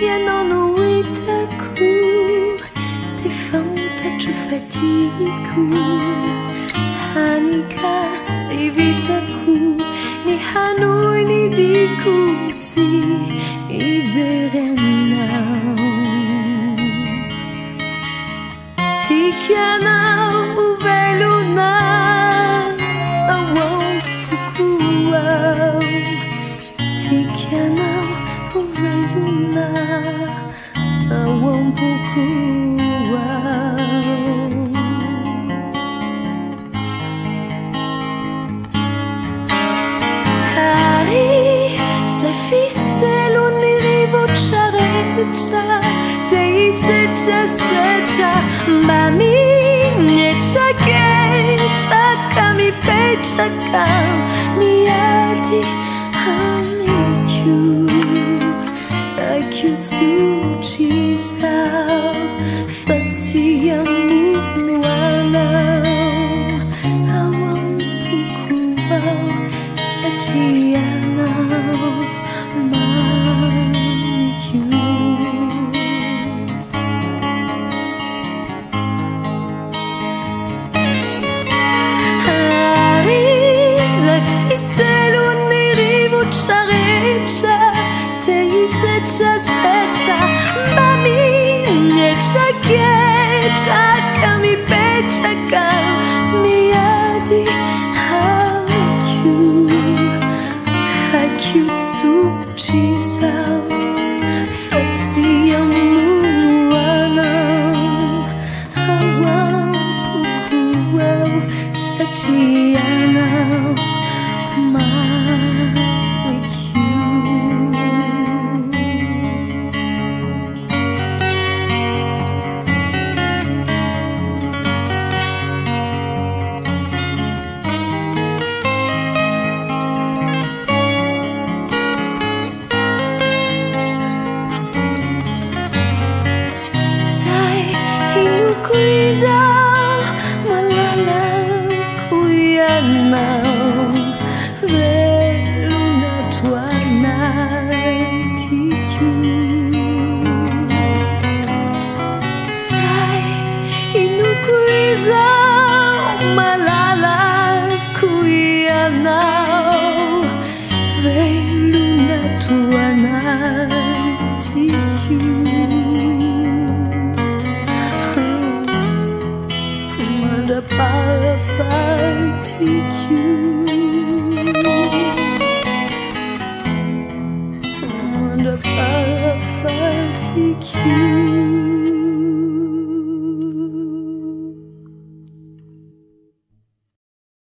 viennent en nous ta cour, tes fantes je fatigue. Hanika, c'est vite à coup, ni Hanoi, ni Dikutsi, ni Deren. Hari Sefiselu nirivo charecha Teisecha đi ra mà là là khuya nào seek you.